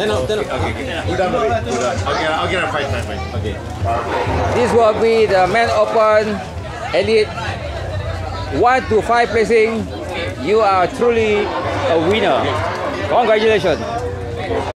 Ten out, ten out. Okay, okay. We're done. We're done. Okay, I'll get a fight, fight, fight. Okay. This will be the men open elite 1 to 5 placing. You are truly a winner. Congratulations.